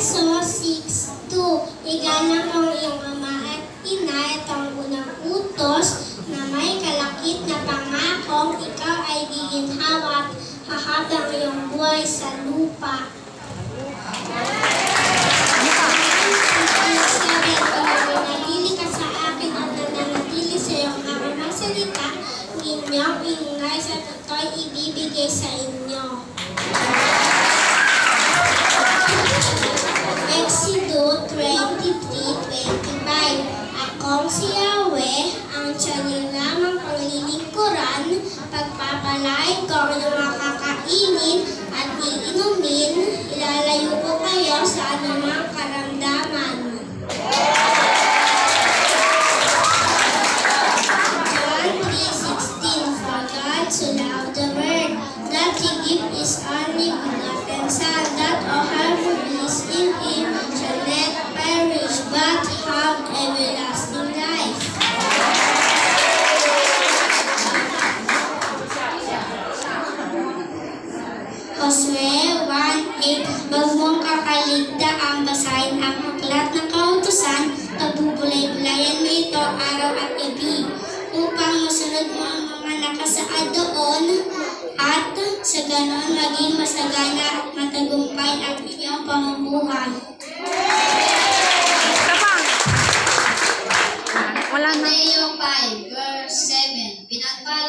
Efeso 6.2 Igalang ang iyong ama at ina, ito ang unang utos na may kalakit na pangakong. Ikaw ay giginhawa at hahabang iyong buhay sa lupa. Inyong ingay sa toto'y ibibigay sa inyo. Akong si Yahweh, ang tiyanin lamang panglilingkuran, pagpapalain ko ang mga kakainin at iinumin, ilalayo ko kayo sa anumang karamdaman. John 3:16 For God so loved the world that He gave His only begotten Son, that all who believes in Him shall not perish but have everlasting Josue 1.8 Huwag mong kakaligta ang basahin ang aklat ng kautusan, pagbubulay-bulayan mo ito araw at gabi, upang masunod mo ang mga nakasaad doon at sa ganon maging masagana at matagumpay ang inyong pamumuhay. Walang na iyong 5, verse 7. Pinagpa